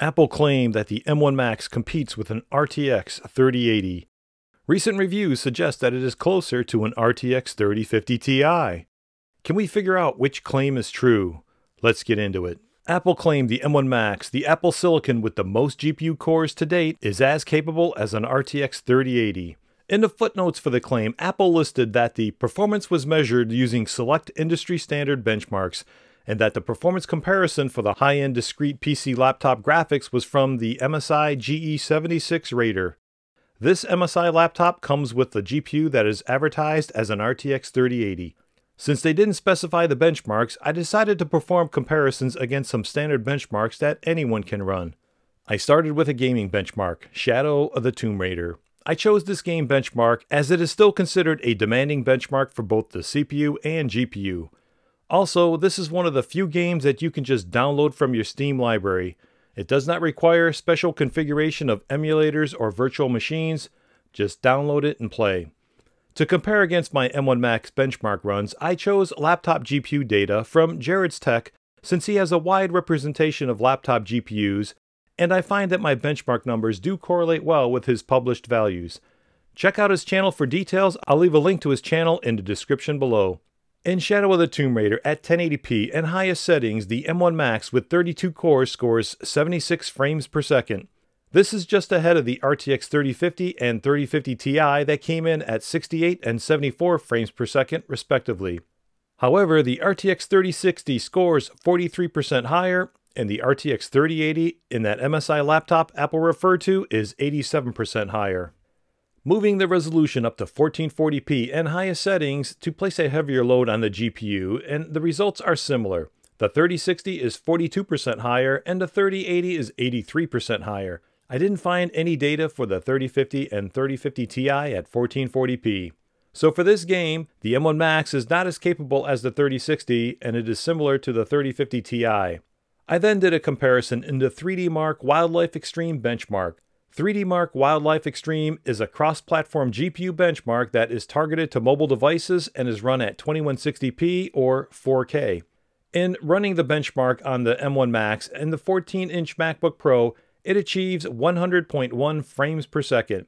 Apple claimed that the M1 Max competes with an RTX 3080. Recent reviews suggest that it is closer to an RTX 3050 Ti. Can we figure out which claim is true? Let's get into it. Apple claimed the M1 Max, the Apple Silicon with the most GPU cores to date, is as capable as an RTX 3080. In the footnotes for the claim, Apple listed that the performance was measured using select industry standard benchmarks and that the performance comparison for the high-end discrete PC laptop graphics was from the MSI GE76 Raider. This MSI laptop comes with the GPU that is advertised as an RTX 3080. Since they didn't specify the benchmarks, I decided to perform comparisons against some standard benchmarks that anyone can run. I started with a gaming benchmark, Shadow of the Tomb Raider. I chose this game benchmark as it is still considered a demanding benchmark for both the CPU and GPU. Also, this is one of the few games that you can just download from your Steam library. It does not require special configuration of emulators or virtual machines, just download it and play. To compare against my M1 Max benchmark runs, I chose laptop GPU data from Jarrod's Tech since he has a wide representation of laptop GPUs, and I find that my benchmark numbers do correlate well with his published values. Check out his channel for details, I'll leave a link to his channel in the description below. In Shadow of the Tomb Raider at 1080p and highest settings, the M1 Max with 32 cores scores 76 frames per second. This is just ahead of the RTX 3050 and 3050 Ti that came in at 68 and 74 frames per second respectively. However, the RTX 3060 scores 43% higher, and the RTX 3080 in that MSI laptop Apple referred to is 87% higher. Moving the resolution up to 1440p and highest settings to place a heavier load on the GPU, and the results are similar. The 3060 is 42% higher and the 3080 is 83% higher. I didn't find any data for the 3050 and 3050 Ti at 1440p. So for this game, the M1 Max is not as capable as the 3060 and it is similar to the 3050 Ti. I then did a comparison in the 3D Mark Wildlife Extreme benchmark. 3D Mark Wildlife Extreme is a cross-platform GPU benchmark that is targeted to mobile devices and is run at 2160p or 4K. In running the benchmark on the M1 Max and the 14-inch MacBook Pro, it achieves 100.1 frames per second.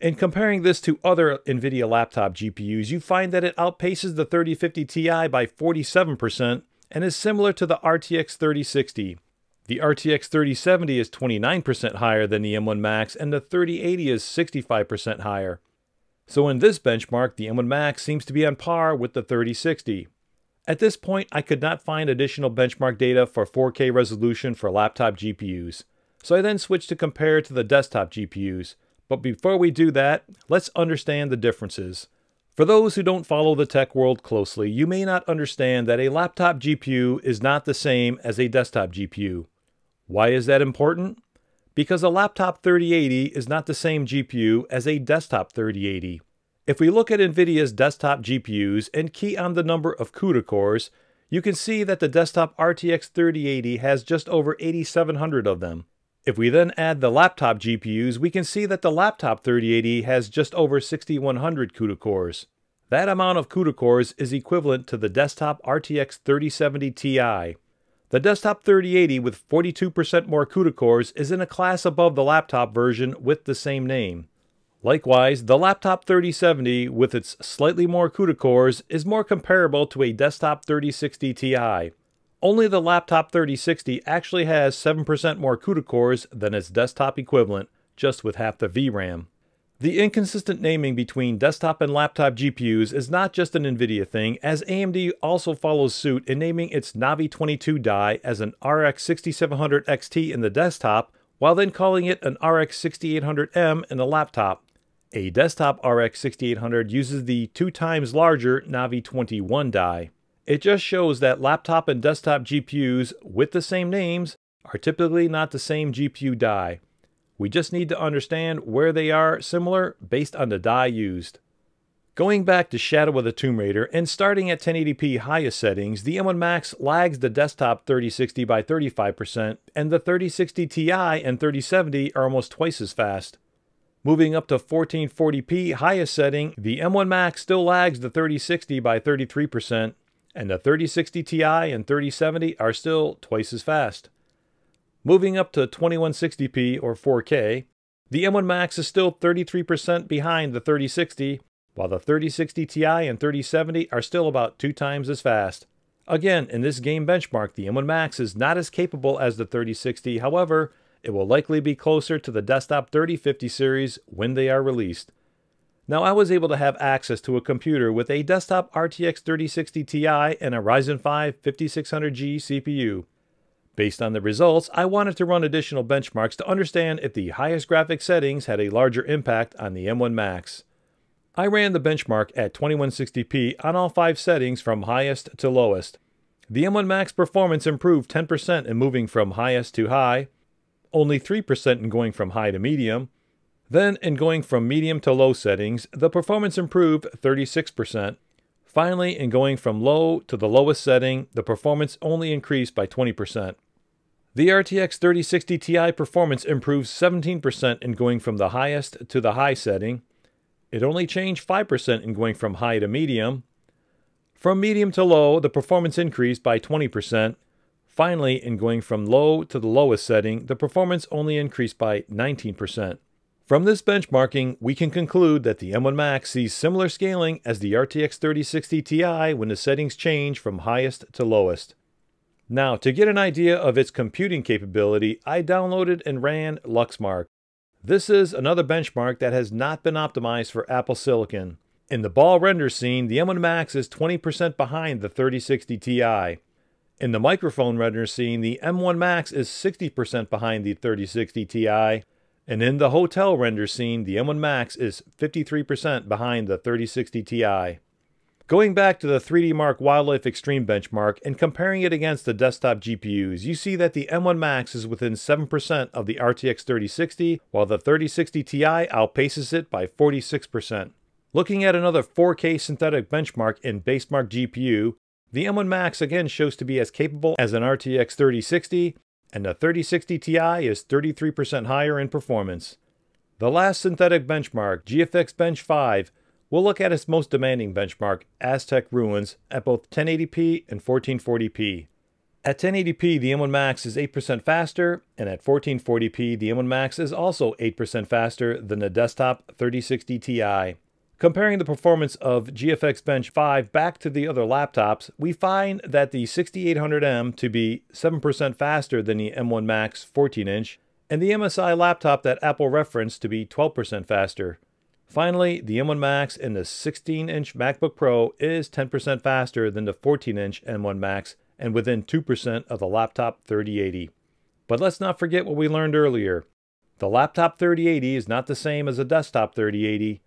In comparing this to other NVIDIA laptop GPUs, you find that it outpaces the 3050 Ti by 47% and is similar to the RTX 3060. The RTX 3070 is 29% higher than the M1 Max, and the 3080 is 65% higher. So in this benchmark, the M1 Max seems to be on par with the 3060. At this point, I could not find additional benchmark data for 4K resolution for laptop GPUs, so I then switched to compare to the desktop GPUs. But before we do that, let's understand the differences. For those who don't follow the tech world closely, you may not understand that a laptop GPU is not the same as a desktop GPU. Why is that important? Because a laptop 3080 is not the same GPU as a desktop 3080. If we look at NVIDIA's desktop GPUs and key on the number of CUDA cores, you can see that the desktop RTX 3080 has just over 8700 of them. If we then add the laptop GPUs, we can see that the laptop 3080 has just over 6100 CUDA cores. That amount of CUDA cores is equivalent to the desktop RTX 3070 Ti. The desktop 3080 with 42% more CUDA cores is in a class above the laptop version with the same name. Likewise, the laptop 3070 with its slightly more CUDA cores is more comparable to a desktop 3060 Ti. Only the laptop 3060 actually has 7% more CUDA cores than its desktop equivalent, just with half the VRAM. The inconsistent naming between desktop and laptop GPUs is not just an NVIDIA thing, as AMD also follows suit in naming its Navi 22 die as an RX 6700 XT in the desktop, while then calling it an RX 6800M in the laptop. A desktop RX 6800 uses the two times larger Navi 21 die. It just shows that laptop and desktop GPUs with the same names are typically not the same GPU die. We just need to understand where they are similar based on the die used. Going back to Shadow of the Tomb Raider and starting at 1080p highest settings, the M1 Max lags the desktop 3060 by 35%, and the 3060 Ti and 3070 are almost twice as fast. Moving up to 1440p highest setting, the M1 Max still lags the 3060 by 33%, and the 3060 Ti and 3070 are still twice as fast. Moving up to 2160p or 4K, the M1 Max is still 33% behind the 3060, while the 3060 Ti and 3070 are still about two times as fast. Again, in this game benchmark, the M1 Max is not as capable as the 3060, however, it will likely be closer to the desktop 3050 series when they are released. Now I was able to have access to a computer with a desktop RTX 3060 Ti and a Ryzen 5 5600G CPU. Based on the results, I wanted to run additional benchmarks to understand if the highest graphic settings had a larger impact on the M1 Max. I ran the benchmark at 2160p on all five settings from highest to lowest. The M1 Max performance improved 10% in moving from highest to high, only 3% in going from high to medium, then, in going from medium to low settings, the performance improved 36%. Finally, in going from low to the lowest setting, the performance only increased by 20%. The RTX 3060 Ti performance improves 17% in going from the highest to the high setting. It only changed 5% in going from high to medium. From medium to low, the performance increased by 20%. Finally, in going from low to the lowest setting, the performance only increased by 19%. From this benchmarking, we can conclude that the M1 Max sees similar scaling as the RTX 3060 Ti when the settings change from highest to lowest. Now, to get an idea of its computing capability, I downloaded and ran Luxmark. This is another benchmark that has not been optimized for Apple Silicon. In the ball render scene, the M1 Max is 20% behind the 3060 Ti. In the microphone render scene, the M1 Max is 60% behind the 3060 Ti, and in the hotel render scene, the M1 Max is 53% behind the 3060 Ti. Going back to the 3D Mark Wildlife Extreme benchmark and comparing it against the desktop GPUs, you see that the M1 Max is within 7% of the RTX 3060, while the 3060 Ti outpaces it by 46%. Looking at another 4K synthetic benchmark in Basemark GPU, the M1 Max again shows to be as capable as an RTX 3060, and the 3060 Ti is 33% higher in performance. The last synthetic benchmark, GFX Bench 5, will look at its most demanding benchmark, Aztec Ruins, at both 1080p and 1440p. At 1080p, the M1 Max is 8% faster, and at 1440p, the M1 Max is also 8% faster than the desktop 3060 Ti. Comparing the performance of GFX Bench 5 back to the other laptops, we find that the 6800M to be 7% faster than the M1 Max 14-inch, and the MSI laptop that Apple referenced to be 12% faster. Finally, the M1 Max in the 16-inch MacBook Pro is 10% faster than the 14-inch M1 Max and within 2% of the laptop 3080. But let's not forget what we learned earlier. The laptop 3080 is not the same as a desktop 3080,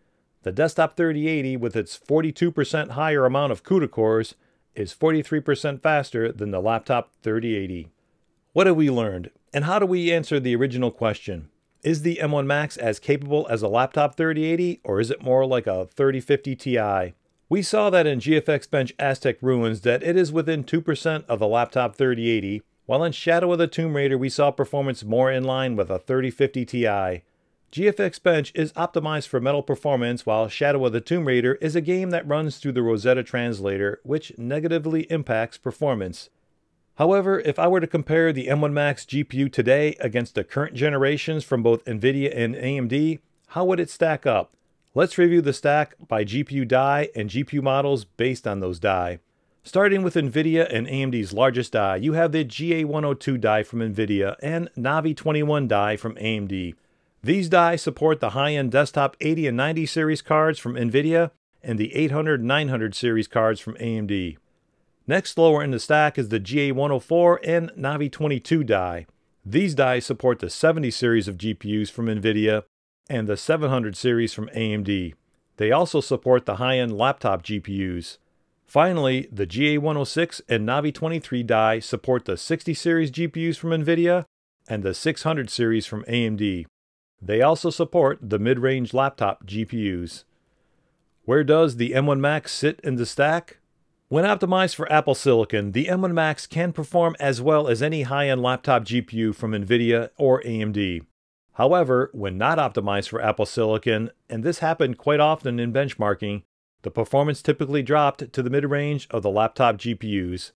the desktop 3080 with its 42% higher amount of CUDA cores is 43% faster than the laptop 3080. What have we learned? And how do we answer the original question? Is the M1 Max as capable as a laptop 3080 or is it more like a 3050 Ti? We saw that in GFX Bench Aztec Ruins that it is within 2% of the laptop 3080, while in Shadow of the Tomb Raider we saw performance more in line with a 3050 Ti. GFX Bench is optimized for metal performance while Shadow of the Tomb Raider is a game that runs through the Rosetta translator, which negatively impacts performance. However, if I were to compare the M1 Max GPU today against the current generations from both NVIDIA and AMD, how would it stack up? Let's review the stack by GPU die and GPU models based on those die. Starting with NVIDIA and AMD's largest die, you have the GA102 die from NVIDIA and Navi 21 die from AMD. These die support the high-end desktop 80 and 90 series cards from NVIDIA and the 800 900 series cards from AMD. Next lower in the stack is the GA104 and Navi 22 die. These die support the 70 series of GPUs from NVIDIA and the 700 series from AMD. They also support the high-end laptop GPUs. Finally, the GA106 and Navi 23 die support the 60 series GPUs from NVIDIA and the 600 series from AMD. They also support the mid-range laptop GPUs. Where does the M1 Max sit in the stack? When optimized for Apple Silicon, the M1 Max can perform as well as any high-end laptop GPU from NVIDIA or AMD. However, when not optimized for Apple Silicon, and this happened quite often in benchmarking, the performance typically dropped to the mid-range of the laptop GPUs.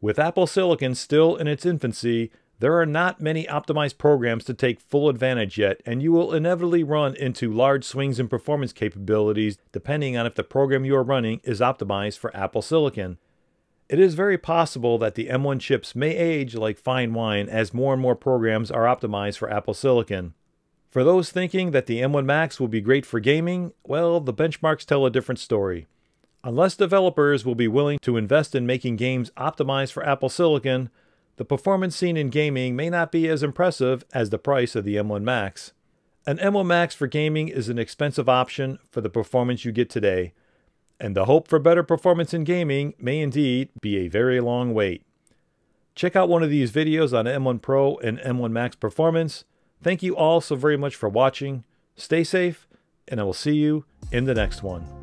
With Apple Silicon still in its infancy, There are not many optimized programs to take full advantage yet, and you will inevitably run into large swings in performance capabilities depending on if the program you are running is optimized for Apple Silicon. It is very possible that the M1 chips may age like fine wine as more and more programs are optimized for Apple Silicon. For those thinking that the M1 Max will be great for gaming, well, the benchmarks tell a different story. Unless developers will be willing to invest in making games optimized for Apple Silicon, the performance seen in gaming may not be as impressive as the price of the M1 Max. An M1 Max for gaming is an expensive option for the performance you get today, and the hope for better performance in gaming may indeed be a very long wait. Check out one of these videos on M1 Pro and M1 Max performance. Thank you all so very much for watching. Stay safe, and I will see you in the next one.